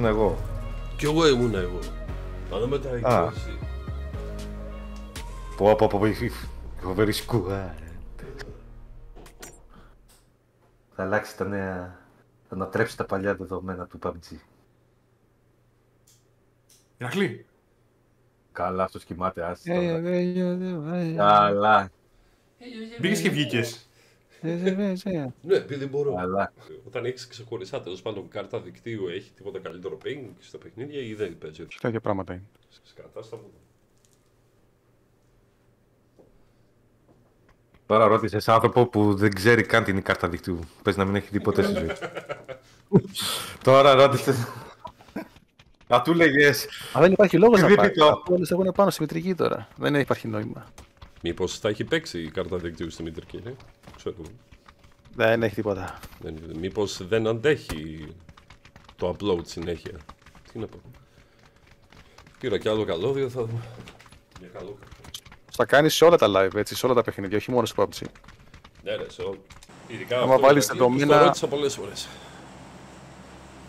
ήμουν εγώ. Κι εγώ ήμουν εγώ. Αλλά μετά Α. εσύ. Πω, πω, πω, πω, φοβερή σκούα. Θα αλλάξει τα νέα... Θα ανατρέψει τα παλιά δεδομένα του PUBG. Ηρακλή. Καλά, αυτός κοιμάται, άσυ Ε, τώρα. ε, ε, ε, Καλά, Μπήκες και βγήκες. Ε, ε, ε, ε. Ναι, επειδή μπορώ. καλά. Όταν έχεις ξεχωριστά τέλος πάντων κάρτα δικτύου, έχει τίποτα καλύτερο ping στα παιχνίδια ή δεν παίζει. Τέτοια πράγματα είναι. Σκατά στα βούτα. Τώρα ρώτησες άνθρωπο που δεν ξέρει καν την κάρτα δικτύου. Πες να μην έχει δει ποτέ στη ζωή. του. Τώρα ρώτησες... Θα του λέγες... Αλλά δεν υπάρχει λόγος να Επειδή πάει. το- Αφού όλες έχουν πάνω στη μητρική τώρα. Δεν υπάρχει νόημα. Μήπως θα έχει παίξει η κάρτα δικτύου στη μητρική, ε; Ξέρω. Δεν έχει τίποτα. Μήπως δεν αντέχει το upload συνέχεια; Τι να πω. Πήρα κι άλλο καλώδιο, θα δούμε. Για καλό. Θα κάνεις σε όλα τα live έτσι, σε όλα τα παιχνίδια, όχι μόνο στο PUBG. Ναι, ρε, σε όλο. Ειδικά Άμα αυτό βάλεις το παιχνίδι, δεδομένα- Το ρώτησα πολλές φορές.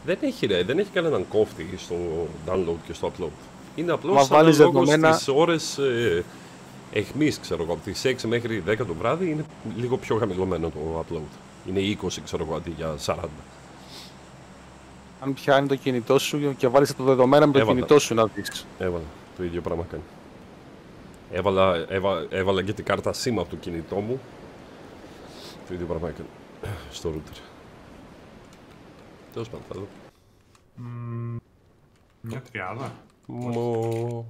Δεν έχει ρε, δεν έχει κανέναν κόφτη στο download και στο upload. Είναι απλώς Άμα βάλεις αναλόγως δεδομένα- τις ώρες ε, εχμής, ξέρω εγώ. Από τις 6 μέχρι 10 το βράδυ είναι λίγο πιο χαμηλωμένο το upload. Είναι 20, ξέρω εγώ, αντί για 40. Αν πιάνει το κινητό σου και βάλεις το δεδομένα με το Έβαλα. κινητό σου να δεις. Έβαλα, το ίδιο πράγμα κάνει. Έβαλα, έβα, έβαλα και την κάρτα SIM από το κινητό μου. Το ίδιο πράγμα έκανε στο router. Τέλος πάντων, θα δω. Μια τριάδα. Μο...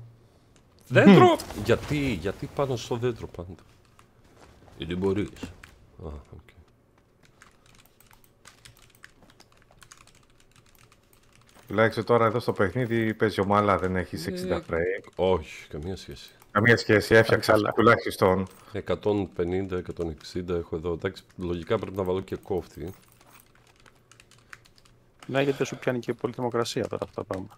Δέντρο! γιατί, γιατί πάνω στο δέντρο πάντα. Γιατί μπορείς. Α, οκ. Τουλάχιστον τώρα εδώ στο παιχνίδι παίζει ομαλά, δεν έχει 60 Ε, frame. Όχι, καμία σχέση. Καμία σχέση, έφτιαξα καλά. τουλάχιστον. 150-160 έχω εδώ. Εντάξει, λογικά πρέπει να βάλω και κόφτη. Ναι, γιατί δεν σου πιάνει και πολύ θερμοκρασία τώρα αυτά τα πράγματα.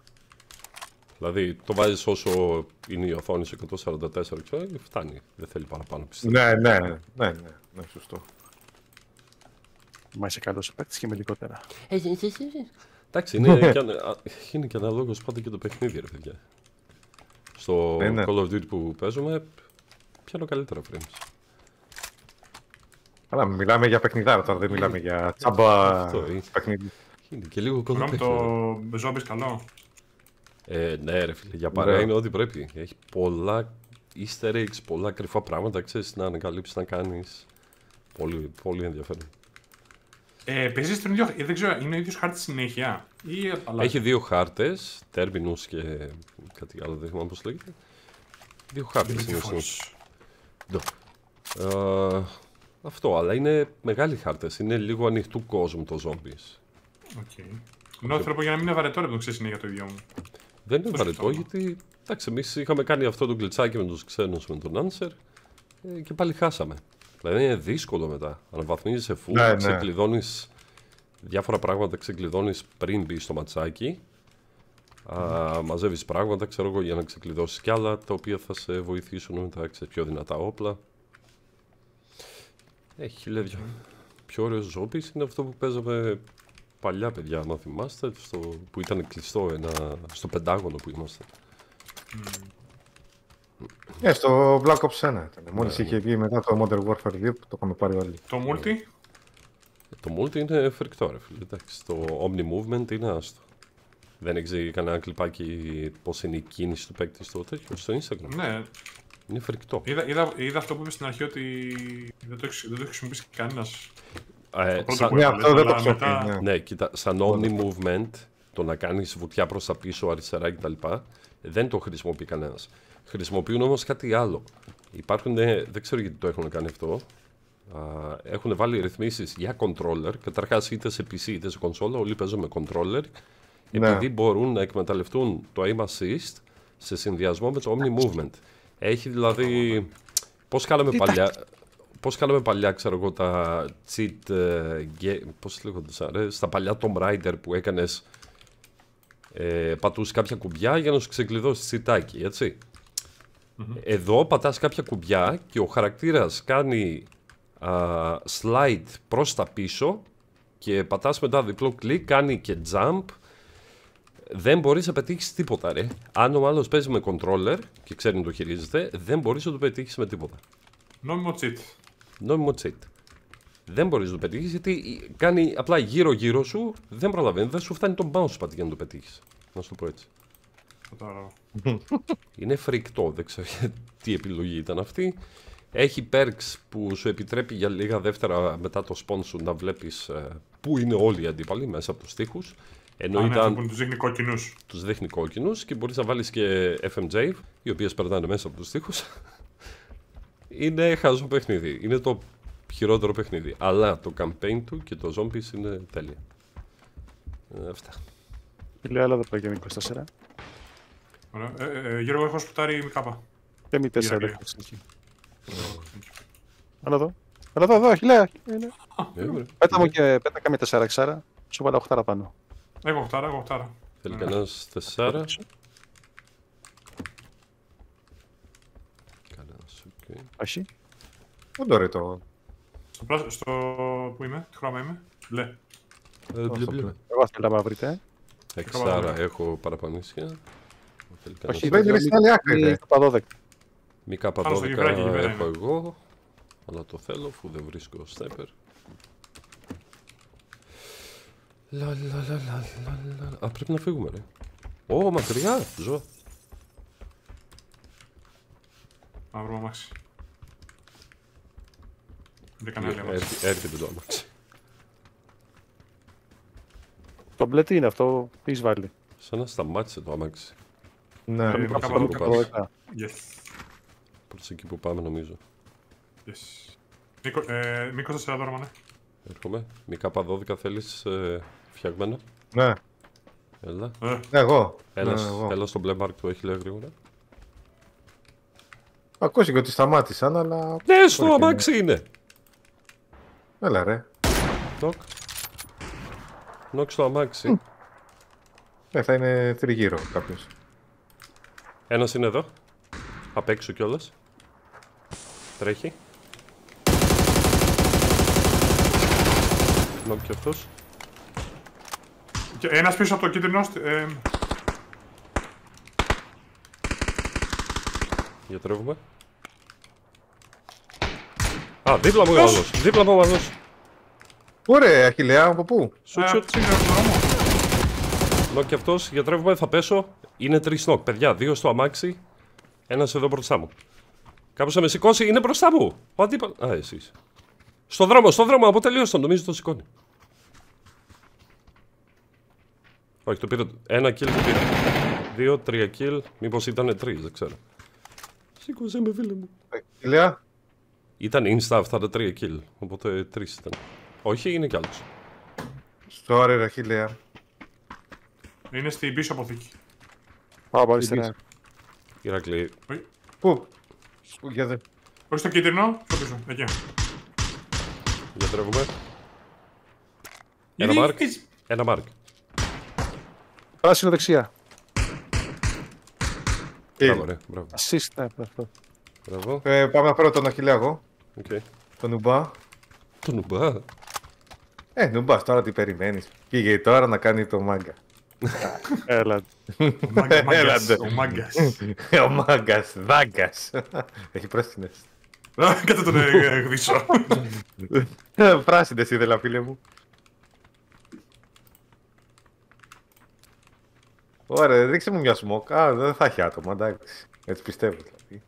Δηλαδή, το βάζεις όσο είναι η οθόνη σε 144, ξέρω, και φτάνει. Δεν θέλει παραπάνω, πιστεύω. Ναι, ναι, ναι, ναι, ναι, σωστό. Μα είσαι καλός παίκτης και με λιγότερα. Εντάξει, είναι, και, ανα- α, είναι και αναλόγως πάντα και το παιχνίδι, ρε παιδιά. Στο Ναι, ναι. Call of Duty που παίζουμε, πιάνω καλύτερα frames. Αλλά μιλάμε για παιχνιδάρα τώρα, δεν μιλάμε για τσάμπα Αυτό είναι. παιχνίδι. Είναι και λίγο Συγγνώμη, κοντά το ζόμπις καλό. Ε, ναι, ρε φίλε, για παρέα Ναι. είναι ό,τι πρέπει. Έχει πολλά easter eggs, πολλά κρυφά πράγματα, ξέρεις, να ανακαλύψεις να κάνεις. Πολύ, πολύ ενδιαφέρον. Ε, Παίζεις τον ίδιο. ε, Δεν ξέρω, είναι ο ίδιος χάρτης συνέχεια. Ή αλλάζει. Έχει δύο χάρτες, Terminus και κάτι άλλο, δεν θυμάμαι πώς λέγεται. Δύο χάρτες είναι Beautiful. συνήθως. Ντο. Ε, αυτό, αλλά είναι μεγάλοι χάρτες, είναι λίγο ανοιχτού κόσμου το zombies. OK. Ενώ θέλω να πω για να μην είναι βαρετό ρε, το ξέρεις συνέχεια το ίδιο μου. Δεν είναι Αυτό βαρετό σκεφτόμουν. γιατί εντάξει, εμείς είχαμε κάνει αυτό το γκλιτσάκι με τους ξένους με τον Answer ε, και πάλι χάσαμε. Δηλαδή είναι δύσκολο μετά. Αναβαθμίζεσαι full, Ναι, ναι. ξεκλειδώνεις διάφορα πράγματα, ξεκλειδώνεις πριν μπει στο ματσάκι. Α, μαζεύεις πράγματα, ξέρω εγώ, για να ξεκλειδώσεις κι άλλα, τα οποία θα σε βοηθήσουν μετά, ξέρεις, πιο δυνατά όπλα. Έχει χιλιάδια. Πιο ωραίος ζόμπις είναι αυτό που παίζαμε παλιά παιδιά, αν θυμάστε, στο, που ήταν κλειστό ένα, στο πεντάγωνο που είμαστε. Ναι, στο Black Ops 1 ήταν. Μόλις Ναι, είχε βγει μετά το Modern Warfare 2 που το είχαμε πάρει όλοι. Το multi; Το multi είναι φρικτό ρε φίλε, εντάξει, το omni movement είναι άστο. Δεν έχει κανένα κλιπάκι πώς είναι η κίνηση του παίκτη στο τέτοιο, στο Instagram. Ναι, Είναι φρικτό. είδα, είδα, είδα αυτό που είπε στην αρχή ότι δεν το, έχεις- δεν το έχει χρησιμοποιήσει κανένας. Ε, πρώτο σαν- που Ναι, έβαλες, αυτό δεν το αλλά ξέρω. μετά- Ναι. Ναι, κοίτα, σαν omni movement, το να κάνεις βουτιά προς τα πίσω, αριστερά κτλ. Δεν το χρησιμοποιεί κανένας. Χρησιμοποιούν όμως κάτι άλλο. Υπάρχουν, ε, δεν ξέρω γιατί το έχουν κάνει αυτό, α, έχουν βάλει ρυθμίσεις για controller, καταρχάς είτε σε PC είτε σε κονσόλα, όλοι παίζουν με controller, Ναι. επειδή μπορούν να εκμεταλλευτούν το aim assist σε συνδυασμό με το omni movement. Έχει δηλαδή, πώς κάναμε Τι τα- παλιά, Πώς κάναμε παλιά, ξέρω εγώ, τα cheat, ε, ge- πώς λέγονται, σαν, ρε, στα παλιά Tomb Raider που έκανες, ε, πατούς κάποια κουμπιά για να σου ξεκλειδώσεις τσιτάκι, έτσι. Εδώ πατάς κάποια κουμπιά και ο χαρακτήρας κάνει α, slide προς τα πίσω και πατάς μετά διπλό κλικ, κάνει και jump, δεν μπορείς να πετύχεις τίποτα, ρε. Αν ο άλλος παίζει με controller και ξέρει να το χειρίζεται, δεν μπορείς να το πετύχεις με τίποτα. Νόμιμο cheat. Νόμιμο cheat. Δεν μπορείς να το πετύχεις γιατί κάνει απλά γύρω-γύρω σου, δεν προλαβαίνει, δεν σου φτάνει το mousepad για να το πετύχεις. Να σου το πω έτσι. Κατάλαβα. Είναι φρικτό, δεν ξέρω τι επιλογή ήταν αυτή. Έχει perks που σου επιτρέπει για λίγα δεύτερα μετά το spawn σου να βλέπεις ε, πού είναι όλοι οι αντίπαλοι μέσα από τους τοίχους. Ενώ Α, ναι, αυτό ήταν που είναι τους δείχνει κόκκινους. τους δείχνει κόκκινους και μπορείς να βάλεις και FMJ, οι οποίες περνάνε μέσα από τους τοίχους είναι χαζό παιχνίδι. Είναι το χειρότερο παιχνίδι. Αλλά το campaign του και το zombies είναι τέλεια. Ε, αυτά. Λέω άλλα εδώ πέρα 24. Ωραία. Ε, ε, ε, Γιώργο, έχω σπουτάρει κάπα. Και μη 4. Άρα εδώ. Έλα εδώ, εδώ, χιλιά. Ε, ναι. ε, ναι, πέτα μου και πέτα κάμια 4 εξάρα. Σου πάρα 8 πάνω. Έχω 8, έχω 8. Θέλει κανένας 4. Okay. Όχι. Πού το. Στο, πλάσ... στο... Πού είμαι, τι χρώμα είμαι; Μπλε. Ε, μπλε, μπλε. Εγώ θα τα μαύρητε. Εξάρα, έχω παραπανήσια. Όχι, δεν είναι στην άλλη άκρη. Μικά παδόδικα έχω εγώ. Αλλά το θέλω, αφού δεν βρίσκω στέπερ. Λα, λα, λα, λα, λα, λα. Α, πρέπει να φύγουμε, ρε. Ω, μακριά, ζω. Να βρούμε αμάξι. Δεν έκανε άλλη αμάξι. Έρχε- Έρχεται το άμαξι. Το μπλε τι είναι αυτό, τι έχεις βάλει. Σαν να σταμάτησε το άμαξι. Ναι. Ε, προς κάπου εκεί που εδώ. πας. Yes. Προς εκεί που πάμε νομίζω. Yes. Μίκο, ε, Μίκο, τέσσερα δώρα, μάνα. Έρχομαι. Μη K12 θέλεις ε, φτιαγμένα; Ναι. Έλα. Ε, Ναι, εγώ. Έλας, Ναι, εγώ. έλας στο μπλε μάρκ που έχει λέει γρήγορα. Ακούστηκε ότι σταμάτησαν, αλλά. Ναι, στο Όχι, αμάξι είναι. Έλα ρε. Νοκ. Νοκ στο αμάξι. Ναι, θα είναι τριγύρω κάποιος. Ένας είναι εδώ. Απ' έξω κιόλας. Τρέχει. Knock κι αυτός. και ένας πίσω από το κίτρινο. στι- Ε, Γιατρεύουμε. Α, δίπλα μου ο άλλος. Δίπλα μου ο άλλος. Ωραία, Αχιλέα, από πού; Σουτ ε, σουτ. είναι στον δρόμος. Νοκ κι αυτός. Γιατρεύουμε, θα πέσω. Είναι τρεις νοκ. Παιδιά, δύο στο αμάξι. Ένας εδώ μπροστά μου. Κάποιος θα με σηκώσει. Είναι μπροστά μου. Ο αντίπαλος. Α, εσείς. Στο δρόμο, στο δρόμο. Αποτελείως τον. Νομίζω το σηκώνει. Όχι, το πήρε. Ένα kill το πήρε. Δύο, τρία kill. Μήπως ήταν τρεις, δεν ξέρω. Σήκωσε με, φίλε μου. Αχιλέα. Ήταν insta αυτά τα τρία kill. Οπότε τρεις ήταν. Όχι, είναι κι άλλος. Στο ρε, Αχιλέα. Είναι στην πίσω αποθήκη. Πάω από αριστερά. Ηρακλή. Όχι, Πού; Πού, για δε. όχι στο κίτρινο, στο πίσω. Εκεί. Γιατρεύουμε. Γιατί Ένα mark. έχεις- Ένα mark. Πράσινο δεξιά. Μπράβο, ρε. Μπράβο. Assist, ναι, αυτό. Μπράβο. Ε, πάμε να φέρω τον Αχιλλέα εγώ. Οκ. Τον Νουμπά. Το νουμπά. Ε, Νουμπά, τώρα τι περιμένεις. Πήγε τώρα να κάνει το μάγκα. Έλα. Ο μάγκα- μάγκας, Έλατε. Ο μάγκας. Ο μάγκας, δάγκας. Έχει πράσινε. Κάτσε τον ε, γδύσω. Πράσινες ήθελα, φίλε μου. Ωραία, δείξε μου μια smoke. Α, δεν θα έχει άτομα, εντάξει. Έτσι πιστεύω δηλαδή.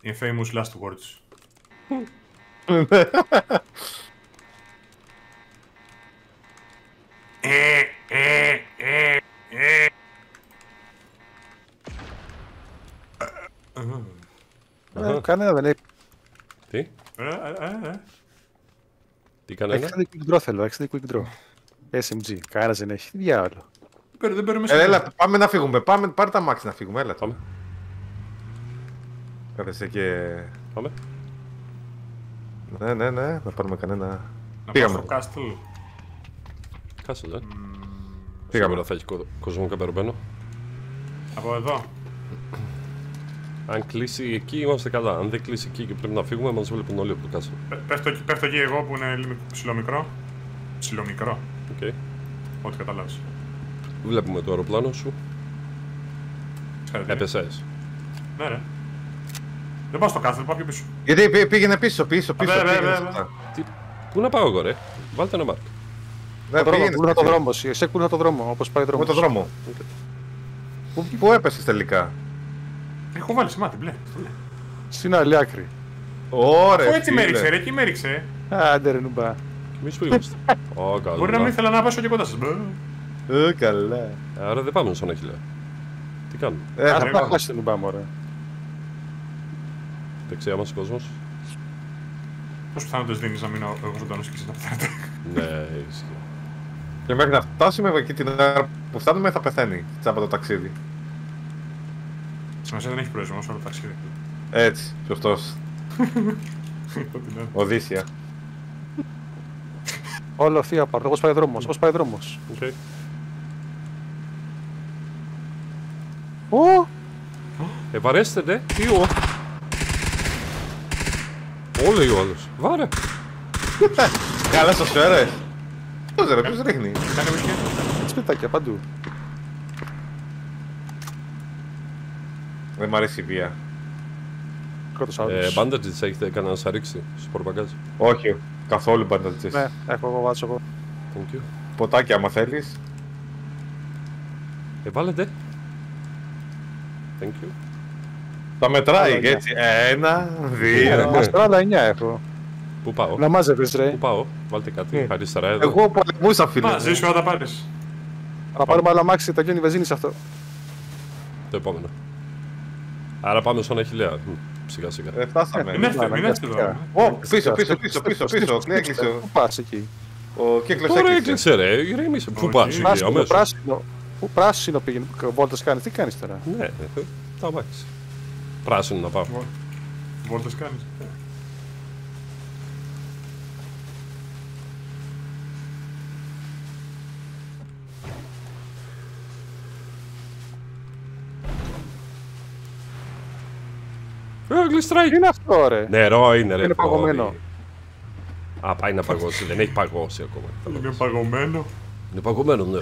Είναι famous last words. Ε, ε, ε, ε. Ε, Κανένα δεν έχει. Τι, Ε, ε, ε, ε. τι κανένα. Extended quick draw θέλω, extended quick draw. SMG, κανένας δεν έχει. Τι διάολο. Παίρνει- Δεν παίρνουμε Ε, σε έλα, πάμε να φύγουμε. Πάμε, πάρε τα μάξι να φύγουμε. Έλα. Πάμε. Κάθεσαι και. Πάμε. Ναι, ναι, ναι. Να πάρουμε κανένα. Να πάω Πήγαμε. στο castle. Κάσελ, ε. Πήγαμε. Σίγουρα θα έχει κο- κόσμο καμπερωμένο. Από εδώ. Αν κλείσει εκεί είμαστε καλά. Αν δεν κλείσει εκεί και πρέπει να φύγουμε, μας βλέπουν όλοι από το castle. Πε- Πέφτω, εκεί- πέφτω εκεί εγώ που είναι λίγο ψηλομικρό. Ψηλομικρό. Οκ. Ό,τι καταλάβεις. Βλέπουμε το αεροπλάνο σου. Ξέρετε. Έπεσες. Ναι, ρε. Δεν πάω στο κάθετο, πάω πιο πίσω. Γιατί πή- πήγαινε πίσω, πίσω, πίσω. Βέβαια, πήγαινε βέβαια. σωστά. Τι... Πού να πάω εγώ ρε. Βάλτε ένα μάρκ. Ναι, Το δρόμο, πήγαινε πού είναι το πίσω. δρόμο. Εσύ πού είναι το δρόμο, όπως πάει ο Με δρόμο. το δρόμο; Πού, πού έπεσες τελικά; Έχω βάλει σημάδι, μπλε. στο μπλε. Στην άλλη άκρη. Ωραία. Αφού έτσι με έριξε, ρε, εκεί με έριξε. Άντε ρε νουμπά. Και εμείς που είμαστε. Ω, καλά. Μπορεί να μην ήθελα να πέσω και κοντά σας. Ε, καλά. Άρα δεν πάμε στον Αχιλέα. Τι κάνουμε; Ε, θα Άρα, πάμε. Χάσει την νουμπά μου, ωραία. Δεξιά μας κόσμος. Πόσες πιθανότητες δίνεις να μείνω εγώ ζωντανό και εσείς να πεθάνετε; Ναι, ισχύει. Και μέχρι να φτάσουμε εκεί την ώρα που φτάνουμε θα πεθαίνει. Τσάμπα το ταξίδι. Σημασία δεν έχει ο προορισμός, αλλά το ταξίδι. Έτσι, σωστός. Ό,τι να είναι. Οδύσσεια. Όλο ευθεία πάω. Όπως πάει ο δρόμος. Όπως πάει ο δρόμος. Οκ. Ω! Ε, βαρέστε, ναι. Τι ο. Όλοι ο άλλος. Βάρε. Καλά σας φέρες. Πώς ρε, ποιος ρίχνει. Κάνε με χέρι. Σπιτάκια παντού. Δεν μ' αρέσει η βία. Πρώτο άλλο. Ε, bandages έχετε κανένα να σας ρίξει στο πορπαγκάζ. Όχι, καθόλου μπαντατζές. Ναι, έχω εγώ βάτσο εγώ. Thank you. Ποτάκι άμα θέλεις. Ε, βάλετε. Thank you. Τα μετράει Άλλα και έτσι. Ένα, δύο. Μας τώρα άλλα 9 έχω. Πού πάω; Να μάζευε ρε. Πού πάω; Βάλτε κάτι. Αριστερά εδώ. Εγώ πολεμούσα φίλε. Μαζί σου να τα πάρεις. Να πάρουμε άλλα μάξι, τα γίνει βενζίνη σε αυτό. Το επόμενο. Άρα πάμε στον Αχιλέα. Μ, Σιγά σιγά. Ε, φτάσαμε. Μην έρθετε, μην έρθετε εδώ. Ω, πίσω, πίσω, πίσω, πίσω, πίσω. Έκλεισε. Πού πας εκεί; Ο κύκλος Τώρα έκλεισε. έκλεισε ρε. Ηρέμησε. Πού Όχι. πας εκεί Πράσινο, αμέσως. πράσινο. Πού πράσινο πήγαινε. Βόλτες κάνει, τι κάνεις τώρα; Ναι, ε, τα αμάξι. Πράσινο να πάω. Βόλτες κάνεις; Ε, γλιστράει. Τι είναι αυτό, ρε; Νερό είναι ρε. Είναι πόδι. παγωμένο. Α, πάει να παγώσει. Δεν έχει παγώσει ακόμα. Είναι παγωμένο. Είναι παγωμένο, ναι.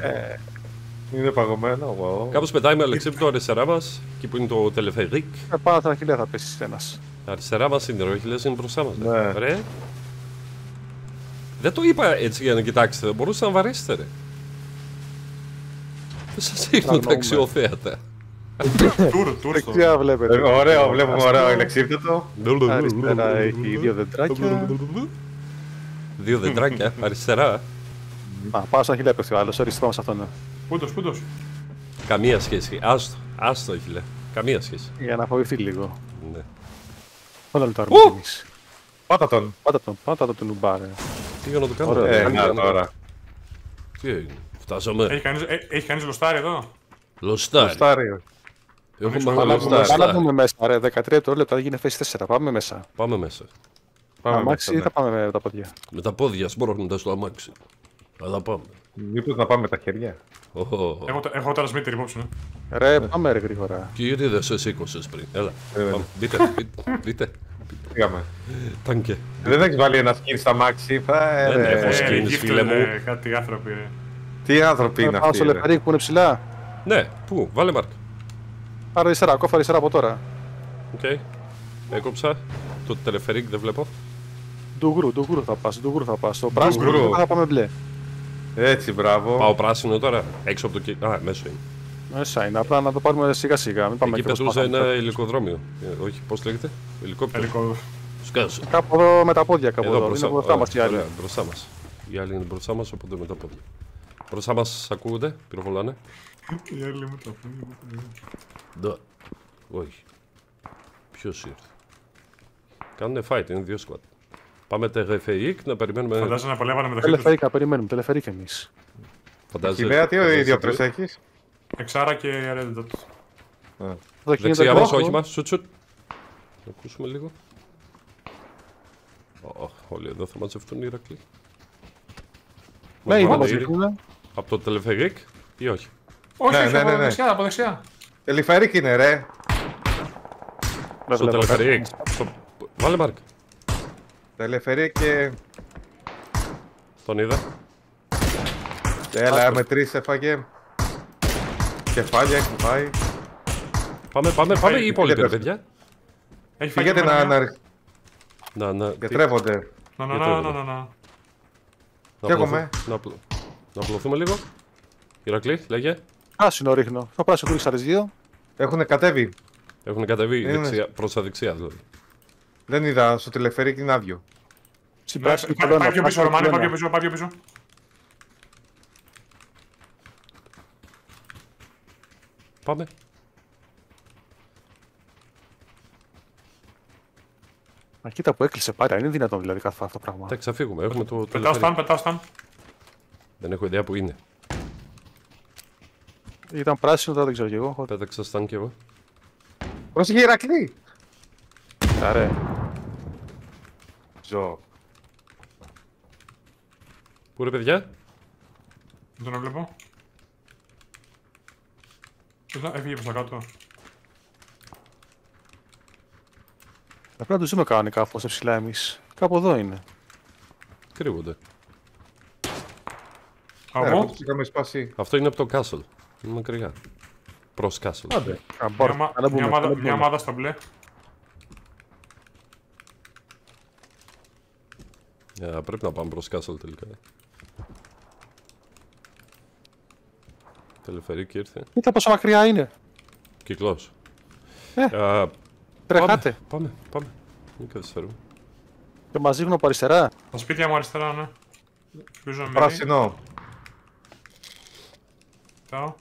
Είναι παγωμένο. wow. Κάπως πετάει με αλεξίπτο αριστερά μας, εκεί που είναι το τελεφερίκ. Ε, Πάνω θα χιλιά θα πέσει ένας. Αριστερά μας είναι, όχι λες είναι μπροστά μας. Ναι. ρε. Ρε. Δεν το είπα έτσι για να κοιτάξετε, μπορούσατε να βαρέσετε ρε. Δεν σας ρίχνουν τα Αγνοούμε. αξιοθέατα. Τουρ, τουρ στο. Δεξιά βλέπετε. Ε, Ωραίο, βλέπουμε ωραίο ηλεξίπτωτο. Αριστερά έχει δύο δεντράκια. Δύο δεντράκια, αριστερά. Α, πάω σαν χιλιά πέφτει ο άλλος. Ορίστε, πάμε σε αυτόν. Ναι. Πούντος, πούντος. Καμία σχέση. Άστο, άστο έχει λέει. Καμία σχέση. Για να φοβηθεί λίγο. Ναι. Όλα το Ου! αρμόνι εμείς. Πάτα τον. Πάτα τον, πάτα τον νουμπάρε. Τι για να το κάνω; Ωραία. ρε. Ε, κάνει να καλά. τώρα. Τι έγινε; Φτάσαμε. Έχει κανείς, ε, έχει κανείς λοστάρι εδώ; Λοστάρι. Στάριο. Έχουμε Πάμε μεγάλο λοστάρι. λοστάρι. Πάμε να δούμε μέσα, ρε. 13 το λεπτό, γίνει θέση 4. Πάμε μέσα. Πάμε μέσα. Πάμε Αμάξι μέσα, ή θα πάμε με τα πόδια. Με τα πόδια σπρώχνοντας το αμάξι. Αλλά πάμε. Ναι. Μήπως να πάμε με τα χέρια; Ω, Έχω, έχω transmitter υπόψη. Ναι. Ρε, πάμε ρε γρήγορα. Κύριε, δεν σε σήκωσες πριν. Έλα. Ε, Πάμε. Μπείτε, μπείτε, μπείτε. Πήγαμε. Τάνκε. Δεν έχεις βάλει ένα skin στα μάξι. Ε, Δεν ρε. έχω skin. Skins, gifted, φίλε μου. ε, Κάτι άνθρωποι. ρε. Τι άνθρωποι είναι Πάω στο αυτοί. ρε. τελεφερίκ που είναι ψηλά. Ναι, πού, βάλε μάρκ. Άρα αριστερά, κόφα αριστερά από τώρα. Οκ. Έκοψα. Το τελεφερίκ δεν βλέπω. Ντουγκρού, ντουγκρού θα πας, ντουγκρού θα πας. Το πράσινο Ντουγκρού. θα πάμε μπλε. Έτσι, μπράβο. Πάω πράσινο τώρα. Έξω από το κι... Α, μέσα είναι. Μέσα είναι, απλά να το πάρουμε σιγά σιγά. Μην πάμε Εκεί και προς πετούσα πάνω. ένα ελικοδρόμιο. Ε, όχι, πώς λέγεται; Ελικόπτερο. Ελικό. Σκάζω. Κάπου εδώ με τα πόδια, κάπου Εδώ εδώ. μπροστά, Είναι μπροστά ωραία, μας οι άλλοι. ωραία, μπροστά μας. Οι άλλοι είναι μπροστά μας, οπότε με τα πόδια. Μπροστά μας ακούγονται, πυροβολάνε. Οι άλλοι μου τα πούνε. Ντα. Όχι. Ποιος ήρθε; Κάνουνε fight, είναι δύο squad. Πάμε τερεφερίκ να περιμένουμε. Φαντάζομαι να παλεύανε μεταξύ τους. Τελεφερίκα, περιμένουμε, τελεφερίκα εμείς. Φαντάζεσαι. Χιλέα, τι φαντάζεσαι ιδιότητες τι- έχεις; Εξάρα και Red Dot. Δεξιά μας, όχι μας, σουτ σουτ. Να ακούσουμε λίγο. Ω, όλοι εδώ θα μαζευτούν οι Ηρακλοί. Ναι, Μας είναι βάλε μαζί. ήδη. είναι. Από το τελεφερίκ ή όχι; Όχι, Ναι, όχι, ναι, από ναι, ναι. δεξιά, από δεξιά. Τελειφαρίκ είναι ρε. Δεν Στο βλέπω τελεφερίκ. κάτι. Στο... Βάλε μάρκ. Τελειφαρίκ και... Τον είδα. Έλα, με τρεις έφαγε. Κεφάλια έχουν πάει. Πάμε, πάμε, πάμε ή οι υπόλοιποι, ρε πήγαινε. παιδιά. Έχει φάει Πήγαινε και να, εμένα να, μια. Να, να, διατρέπονται. Να, να, γιατί να, εδώ. να, να, να. να Καίγομαι. απλωθούμε- Να, απλω- να απλωθούμε λίγο. Ηρακλή, λέγε. Πράσινο ρίχνω. Το πράσινο του άλλε δύο. Έχουν κατέβει. Έχουν κατεβεί Είναι. δεξιά, προς τα δεξιά δηλαδή. Δεν είδα στο τηλεφερίκι είναι άδειο. Στην Ναι, πράσινη Πάει κολόνα. πάει πιο πίσω, πράσινη Ρωμάνι, πάει πιο κολόνα. πίσω, πάει πιο πίσω. Πάμε. Μα κοίτα που έκλεισε πάρα. Είναι δυνατόν δηλαδή κάθε αυτό το πράγμα. Εντάξει, θα φύγουμε. Έχουμε το Πετάω τελεφέρι. σταν, πετάω σταν. Δεν έχω ιδέα που είναι. Ήταν πράσινο, τώρα δεν ξέρω κι εγώ. Πέταξα σταν κι εγώ. Πρόσεχε Ηρακλή. Αρέ. Ζω. Πού ρε παιδιά; Δεν τον βλέπω. Εδώ, Έφυγε προς τα κάτω. Θα πρέπει να τους δούμε κανονικά αφού είμαστε ψηλά εμείς. Κάπου εδώ είναι. Κρύβονται. Ναι, Από. πώς είχαμε σπάσει. Αυτό είναι από το castle. Είναι μακριά. Προς castle. Άντε. Καμπόρ. Μια, μα- να μπούμε, μια, να ομάδα, μπούμε. μια ομάδα στα μπλε. Ε, πρέπει να πάμε προς castle τελικά. Τελεφερίκι ήρθε. Κοίτα πόσο μακριά είναι. Κυκλός. Ε. Α, Τρεχάτε. Πάμε, πάμε. Μην καθυστερούμε. Και μα δείχνουν από αριστερά. Τα σπίτια μου αριστερά, ναι. Σφυρίζω με Πράσινο. Πετάω.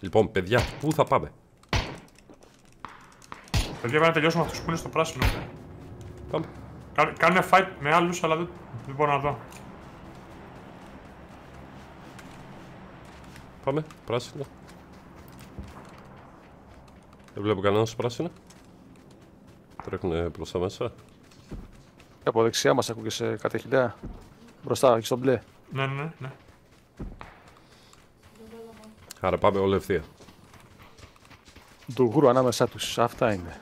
Λοιπόν, παιδιά, πού θα πάμε; Παιδιά, πρέπει να τελειώσουμε αυτούς που είναι στο πράσινο. Πάμε. Κα- Κάνουν fight με άλλους, αλλά δεν, δεν μπορώ να δω. Πάμε, πράσινο. Δεν βλέπω κανένα στο πράσινο. Τρέχουνε προς τα μέσα. Και από δεξιά μας ακούγε σε κατεχιλιά. Μπροστά, εκεί στο μπλε. Ναι, ναι, ναι, ναι. Άρα πάμε όλα ευθεία. Του γούρου ανάμεσά τους. Αυτά είναι.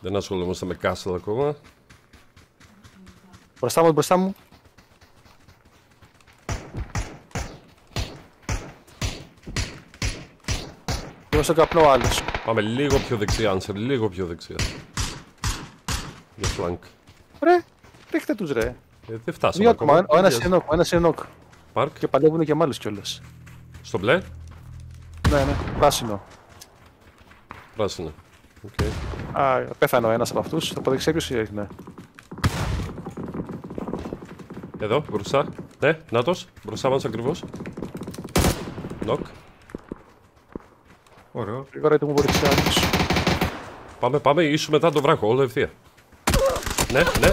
Δεν ασχολούμαστε με castle ακόμα. Μπροστά μου, μπροστά μου. Είμαι στον καπνό άλλος. Πάμε λίγο πιο δεξιά, Άνσερ, λίγο πιο δεξιά. Για flank. Ρε, ρίχτε τους ρε. Ε, δεν φτάσαμε Δύο ακόμα. Ο ένας Δεν είναι νοκ, ο ένας είναι νοκ. Πάρκ, Και παλεύουν και με άλλου κιόλας. στο μπλε, Ναι, ναι, πράσινο. πράσινο. Οκ. Α, πέθανε ο ένας από αυτούς. Από δεξιά ποιος είναι. Εδώ, μπροστά. Ναι, νάτος, μπροστά μας ακριβώς. Νοκ. Ωραίο. Γρήγορα είτε μου μπορείς σε άλλου. Πάμε, πάμε, ίσου μετά το βράχο, όλο ευθεία. Ναι, ναι.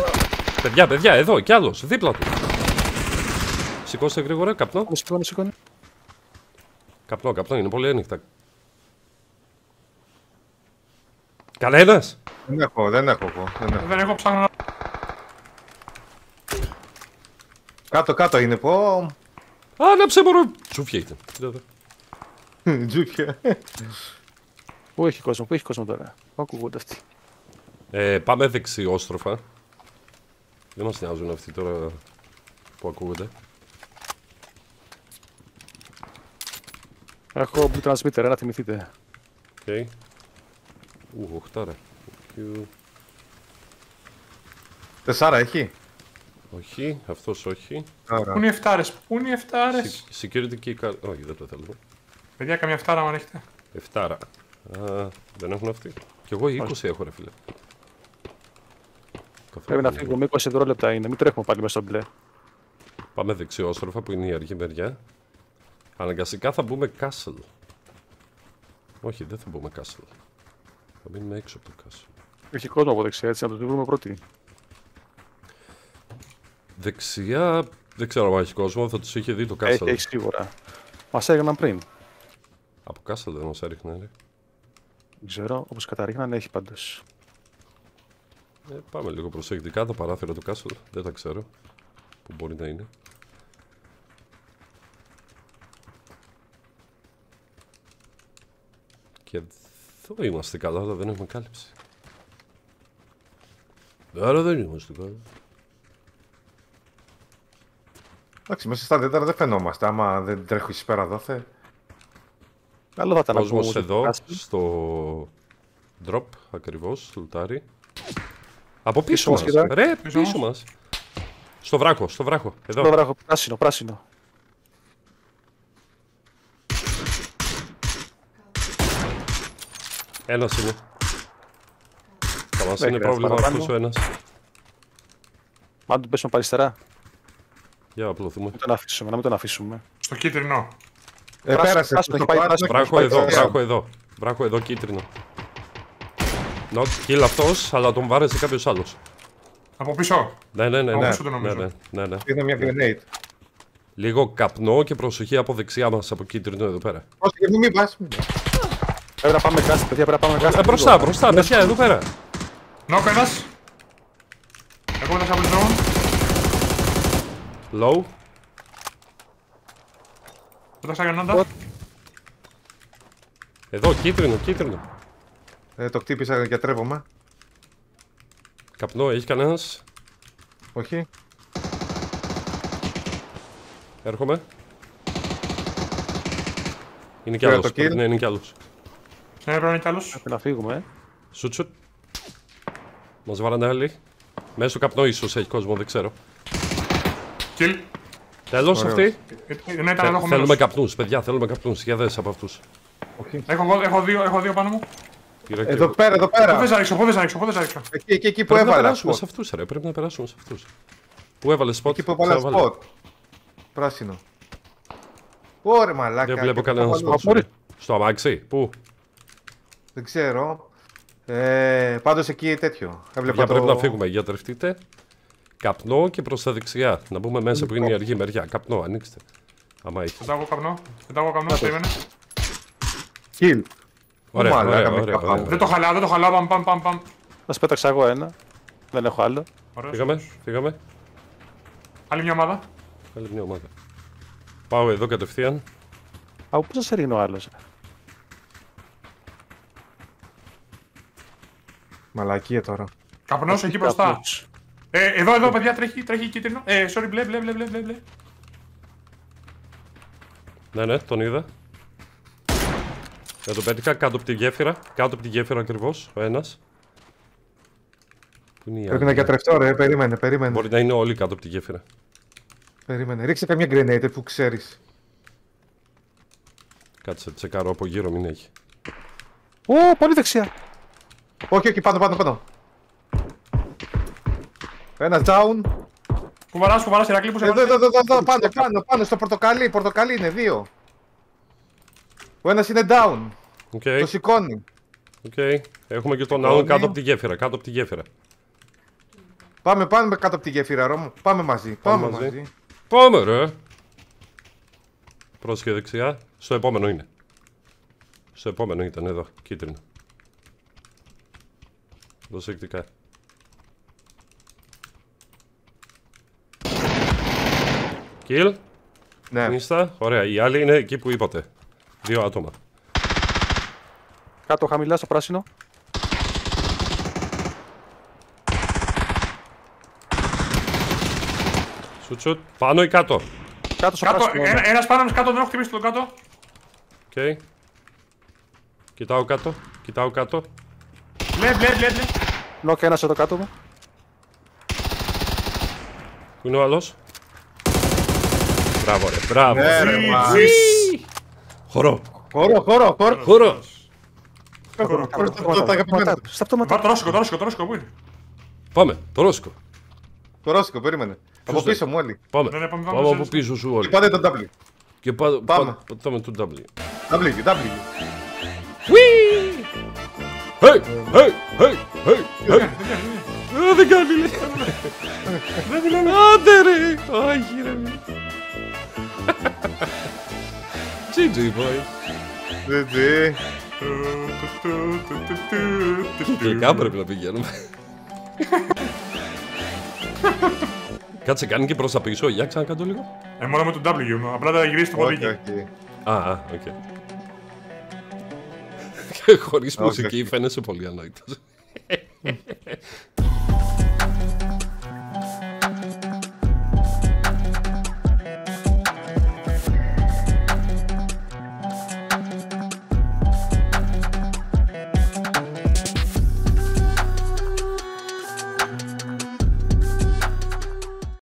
Παιδιά, παιδιά, εδώ, κι άλλος, δίπλα του. Σηκώστε γρήγορα, καπνό. Με σηκώνει, σηκώνει. Καπνό, καπνό, είναι πολύ ένοιχτα. Κανένας! Δεν έχω, δεν έχω εγώ. Δεν έχω. Δεν έχω ψάχνω να... Κάτω, κάτω είναι. Πω. Άναψε μωρό! Τσούφια ήταν. Κοίτα εδώ. Τζούκια. Πού έχει κόσμο, πού έχει κόσμο τώρα; Πού ακούγονται αυτοί; Ε, πάμε δεξιόστροφα. Δεν μας νοιάζουν αυτοί τώρα που ακούγονται. Έχω blue transmitter, να θυμηθείτε. Οκ. Ου, οχτάρα. Q. Τεσσάρα έχει; Όχι, αυτός όχι. Πού Άρα. είναι οι εφτάρες, πού είναι οι εφτάρες; Se- Security key card. Όχι, δεν το θέλουμε. Παιδιά, καμιά εφτάρα αν έχετε. Εφτάρα. Α, δεν έχουν αυτοί. Κι εγώ 20 έχω ρε φίλε. Καθόλου Πρέπει να δεν φύγουμε 20 δευτερόλεπτα είναι. Μην τρέχουμε πάλι μέσα στο μπλε. Πάμε δεξιόστροφα που είναι η αργή μεριά. Αναγκαστικά θα μπούμε castle. Όχι, δεν θα μπούμε castle. Θα μείνουμε έξω από το castle. Έχει κόσμο από δεξιά, έτσι να το βρούμε πρώτοι. Δεξιά, δεν ξέρω αν έχει κόσμο, θα τους είχε δει το castle. Έχει, έχει σίγουρα. Μας έγραψαν πριν. Από castle δεν μας έριχνε, ρε. Δεν ξέρω, όπως καταρρίχναν έχει πάντως. Ε, πάμε λίγο προσεκτικά, τα παράθυρα του castle. Δεν τα ξέρω. Που μπορεί να είναι. Και εδώ είμαστε καλά, αλλά δεν έχουμε κάλυψη. Άρα δεν είμαστε καλά. Εντάξει, μέσα στα δέντρα δεν φαινόμαστε. Άμα δεν τρέχει πέρα δόθε. Καλό θα ήταν να Κόσμος πούμε εδώ, ότι- στο drop, ακριβώς, λουτάρι. Από πίσω Πίσω μας, μας, κοίτα. ρε, Πίσω πίσω μας. Στο βράχο, στο βράχο, Το εδώ. βράχο, πράσινο, πράσινο. Ένας είναι. Θα μας Δεν είναι χρειάζεται πρόβλημα παραπάνω. αυτός ο ένας. Μα αν του πέσουμε από αριστερά, Για να απλωθούμε. μην τον αφήσουμε, να μην τον αφήσουμε. Στο κίτρινο. Ε, Πράσινο, πέρασε. πράσινο, έχει έχει πάει πάρει, πράσινο. έχει Βράχο πάει εδώ, δεξιά. βράχο εδώ. Βράχο εδώ, κίτρινο. Νοκ, kill αυτός, αλλά τον βάρεσε κάποιος άλλος. Από πίσω. Ναι, ναι, ναι, Από ναι, πίσω το ναι, νομίζω. ναι, ναι, ναι. Είναι μια grenade. Λίγο καπνό και προσοχή από δεξιά μας, από κίτρινο εδώ πέρα. Όχι, μην μην πας. Μην πας. Πρέπει να πάμε γκάστη, παιδιά, πρέπει να πάμε γκάστη. Ε, μπροστά, μπροστά, παιδιά, εδώ πέρα. Νοκ ένας. Εγώ ένα από zone. Low. Πέταξα γranada. Εδώ, κίτρινο, κίτρινο. Ε, το χτύπησα, γιατρεύομαι. Καπνό, έχει κανένας; Όχι. Έρχομαι. Είναι κι Πήρα άλλος. το kill. Ναι, είναι κι άλλος. Ναι, πρέπει να είναι κι άλλος. Πρέπει να φύγουμε, ε. Σουτ σουτ. Μας βάρανε άλλοι. Μέσα στο καπνό ίσως έχει κόσμο, δεν ξέρω. Kill. Τέλος Ωραίος. αυτή. Ε, ε, Ναι, ήταν Θε- εδώ θέλουμε χωμένος. καπνούς, παιδιά, θέλουμε καπνούς. Για δες από αυτούς. Όχι. Έχω, εγώ- έχω, δύο, έχω δύο πάνω μου. Πήρα και Εδώ εγώ. πέρα, εδώ Πόδες πέρα. να ρίξω, πόδες να ρίξω, πόδες να ρίξω. Εκεί, εκεί, εκεί που Πρέπει να έβαλα. περάσουμε spot. σε αυτούς, ρε. Πρέπει να περάσουμε σε αυτούς. Πού έβαλες spot; Εκεί που έβαλα Ξαναβάλε. spot. Πράσινο. Ωρε μαλάκα. Δεν βλέπω και κανένα το spot. βάλω- σου λέει. Στο αμάξι, πού; Δεν ξέρω. Ε, πάντως εκεί τέτοιο. Έβλεπα Για το... πρέπει να φύγουμε. Γιατρευτείτε. Καπνό και προς τα δεξιά. Να μπούμε μέσα που είναι η αργή μεριά. Καπνό, ανοίξτε. Άμα έχεις. Πετάω εγώ καπνό. Πετάω εγώ καπνό, περίμενε. Kill. Ωραία, Μαλάκα, ωραία, με ωραία, καπνό. ωραία. Δεν το χαλάω, δεν το χαλάω, παμ, παμ, παμ, παμ. Να σου πέταξα εγώ ένα. Δεν έχω άλλο. Ωραίος. Φύγαμε, φύγαμε. Άλλη μια ομάδα. Άλλη μια ομάδα. Πάω εδώ κατευθείαν. Α, πού σας έριγνε ο άλλος; Μαλακία τώρα. Καπνός εκεί μπροστά. Καπνός. Ε, εδώ, εδώ, παιδιά, τρέχει, τρέχει κίτρινο. Ε, sorry, μπλε, μπλε, μπλε, μπλε, μπλε, μπλε. Ναι, ναι, τον είδα. Δεν τον πέτυχα κάτω από τη γέφυρα. Κάτω από τη γέφυρα ακριβώς ο ένας. Πού είναι η Πρέπει άλλη; να γιατρευτώ ρε, περίμενε, περίμενε. Μπορεί να είναι όλοι κάτω από τη γέφυρα. Περίμενε. Ρίξε καμιά grenade που ξέρεις. Κάτσε, τσεκάρω από γύρω, μην έχει. Ω, πολύ δεξιά. Όχι, όχι, πάνω, πάνω, πάνω. Ένας down. Που βαράς, που βαράς, Ηρακλή, που σε Εδώ, βαράς. εδώ, εδώ, εδώ, πάνω, πάνω, πάνω, στο πορτοκαλί. Πορτοκαλί είναι, δύο. Ο ένας είναι down. OK, Το σηκώνει. οκ. Έχουμε και τον Σηκώνει. άλλον κάτω από τη γέφυρα. Κάτω από τη γέφυρα. Πάμε, πάμε κάτω από τη γέφυρα, Ρώμο. Πάμε μαζί. Πάμε Πάμε, μαζί. μαζί. Πάμε ρε! Πρόσεχε δεξιά. Στο επόμενο είναι. Στο επόμενο ήταν εδώ, κίτρινο. Προσεκτικά. Kill. Ναι. Νίστα. Ωραία. Οι άλλοι είναι εκεί που είπατε. Δύο άτομα. Κάτω χαμηλά στο πράσινο. Shoot shoot. Πάνω ή κάτω; Κάτω στο Κάτω, πράσινο. ένα, ένας πάνω μας κάτω, δεν έχω χτυπήσει τον κάτω. Οκ. Κοιτάω κάτω. Κοιτάω κάτω. Μπλε, μπλε, μπλε, μπλε. Νοκ ένας εδώ κάτω μου. Πού είναι ο άλλος; Μπράβο ρε. Μπράβο. Ναι, ρε, Ζη, μα. ζη. Χορό. Χώρο, χώρο, χώρο. Χορό. Χώρο, χώρο, το- το αγαπημένο. Στα αυτόματα. Βάρ' το ρώσικο, το ρώσικο, το ρώσικο, πού είναι; Πάμε. Το ρώσικο. Το ρώσικο, περίμενε. Από λέει; πίσω μου όλοι. Πάμε. Ναι, ναι, πάμε, πάμε, Πάμε από πάμε. πίσω σου όλοι. Και πάτε το W. Και πάμε. Πάμε. Πάμε το W. W, W. Hey, hey, hey, hey, hey. Δεν κάνει, δεν κάνει. Α, Δεν κάνει λέει. Άντε ρε. Όχι ρε. GG boy. GG. Κυκλικά πρέπει να πηγαίνουμε. Κάτσε, κάνει και προς τα πίσω. Για ξανακάν' το λίγο. Ε, μόνο με τον W, απλά δεν θα γυρίσει το Όχι, ποντίκι. όχι. Α, α, οκ. Και χωρίς Όχι, μουσική όχι. φαίνεσαι πολύ ανόητος.